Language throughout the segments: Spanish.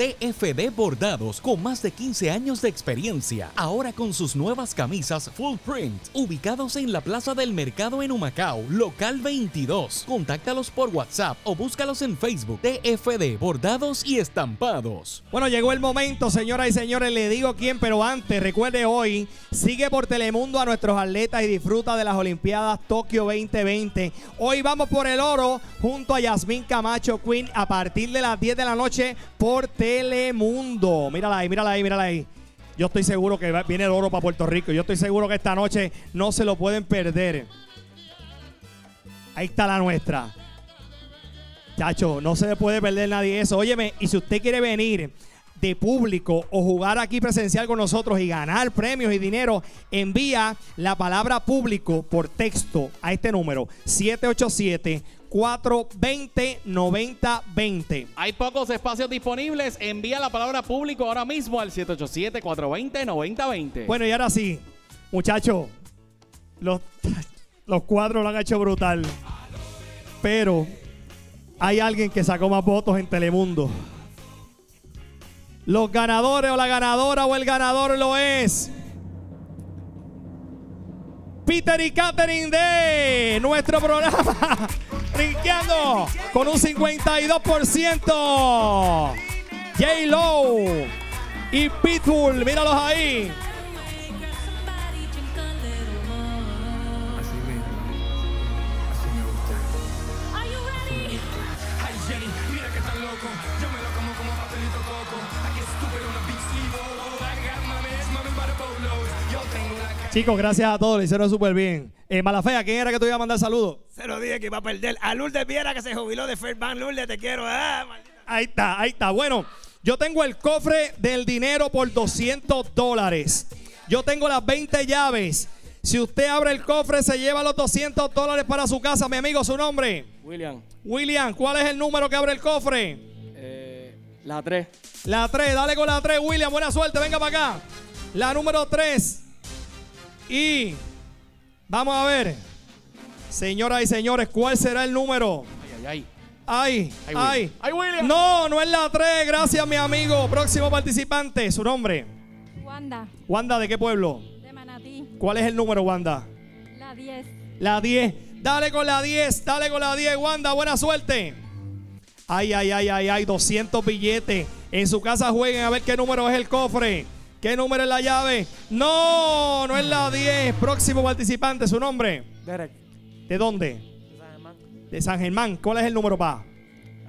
TFD Bordados, con más de 15 años de experiencia, ahora con sus nuevas camisas full print, ubicados en la Plaza del Mercado en Humacao, local 22. Contáctalos por WhatsApp o búscalos en Facebook. TFD Bordados y Estampados. Bueno, llegó el momento, señoras y señores, le digo quién, pero antes, recuerde hoy, sigue por Telemundo a nuestros atletas y disfruta de las Olimpiadas Tokio 2020. Hoy vamos por el oro junto a Yasmín Camacho Queen a partir de las 10 de la noche por Telemundo. Mírala ahí, mírala ahí, mírala ahí. Yo estoy seguro que viene el oro para Puerto Rico. Yo estoy seguro que esta noche no se lo pueden perder. Ahí está la nuestra. Chacho, no se puede perder nadie eso. Óyeme, y si usted quiere venir de público o jugar aquí presencial con nosotros y ganar premios y dinero, envía la palabra público por texto a este número 787-420-9020. Hay pocos espacios disponibles. Envía la palabra público ahora mismo al 787-420-9020. Bueno, y ahora sí, muchachos, los, los cuatro lo han hecho brutal. Pero hay alguien que sacó más votos en Telemundo. Los ganadores o la ganadora o el ganador lo es. Peter y Catherine de nuestro programa. Rinqueando con un 52%. J. Lo y Pitbull, míralos ahí. Chicos, gracias a todos, lo hicieron súper bien. Eh, Malafea, ¿quién era que te iba a mandar saludos? Se lo dije que iba a perder. A Lourdes Viera que se jubiló de Fairbank. Lourdes, te quiero. Ah. Ahí está, ahí está. Bueno, yo tengo el cofre del dinero por 200 dólares. Yo tengo las 20 llaves. Si usted abre el cofre, se lleva los 200 dólares para su casa. Mi amigo, su nombre. William, William, ¿cuál es el número que abre el cofre? eh, la 3. La 3, dale con la 3, William. Buena suerte, venga para acá. La número 3. Y vamos a ver, señoras y señores, ¿cuál será el número? Ay, ay, ay. Ay, Ay, ay. William. Ay, William. No, no es la 3. Gracias, mi amigo. Próximo participante, su nombre. Wanda, Wanda, ¿de qué pueblo? de Manatí, ¿Cuál es el número, Wanda? la 10. La 10. Dale con la 10, dale con la 10, Wanda. Buena suerte. Ay, ay, ay, ay, ay, 200 billetes. En su casa jueguen a ver qué número es el cofre. ¿Qué número es la llave? No, no es la 10. Próximo participante, su nombre. Derek, ¿De dónde? De San Germán. ¿Cuál es el número, pa?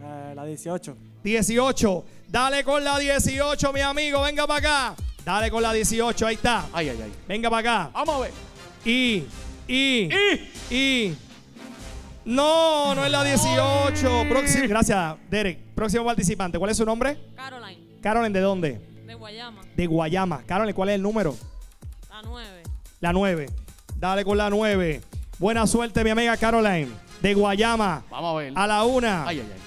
eh, la 18. 18. Dale con la 18, mi amigo. Venga para acá. Dale con la 18. Ahí está. Ay, ay, ay. Venga para acá. Vamos a ver. Y, y, y. No, no es la 18. Próximo. Gracias, Derek. Próximo participante. ¿Cuál es su nombre? Caroline, Carolyn, ¿de dónde? De Guayama, De Guayama. Carolyn, ¿cuál es el número? la 9. La 9. Dale con la 9. Buena suerte, mi amiga Caroline. De Guayama. Vamos a ver. A la una. Ay, ay, ay.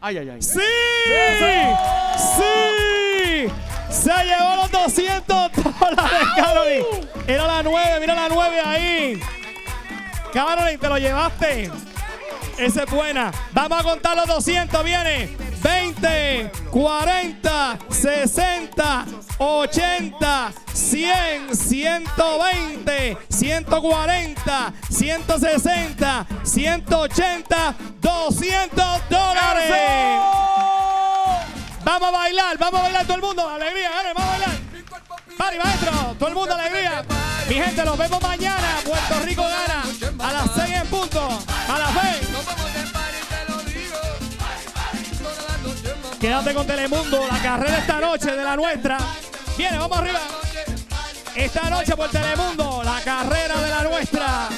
Ay, ay, ay. ¡Sí! ¡Sí! Se llevó los 200 dólares, Caroline. Era la 9, mira la 9 ahí. Caroline, te lo llevaste. Esa es buena. Vamos a contar los 200. Viene 20, 40, 60, 80, 100, 120, 140, 160, 180, 200 dólares. Vamos a bailar, vamos a bailar todo el mundo. Alegría, dale, vamos a bailar. Pari, maestro, todo el mundo alegría. Mi gente, nos vemos mañana. Puerto Rico gana a las 6 en punto. A las 6. Quédate con Telemundo, la carrera esta noche de la nuestra. Viene, vamos arriba. Esta noche por Telemundo, la carrera de la nuestra.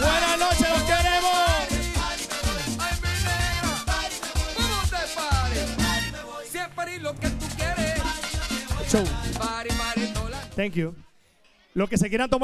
Buenas noches, los queremos. Ay, mi negra. Vamos de party. Si es party lo que tú quieres. Thank you. Los que se quieran tomar